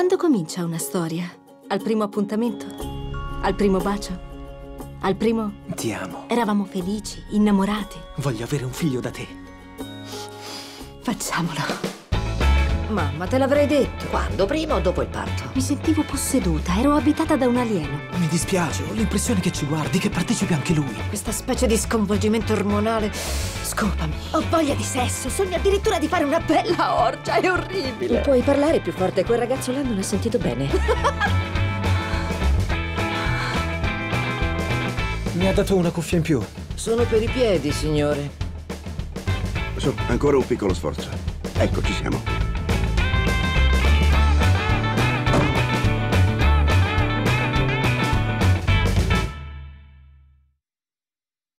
Quando comincia una storia? Al primo appuntamento? Al primo bacio? Al primo... Ti amo. Eravamo felici, innamorati. Voglio avere un figlio da te. Facciamolo. Mamma, te l'avrei detto. Quando? Prima o dopo il parto? Mi sentivo posseduta, ero abitata da un alieno. Mi dispiace, ho l'impressione che ci guardi, che partecipi anche lui. Questa specie di sconvolgimento ormonale. Scopami. Ho voglia di sesso, sogno addirittura di fare una bella orgia, è orribile. Puoi parlare più forte, quel ragazzo là non ha sentito bene. Mi ha dato una cuffia in più. Sono per i piedi, signore. Su, ancora un piccolo sforzo. Ecco, ci siamo.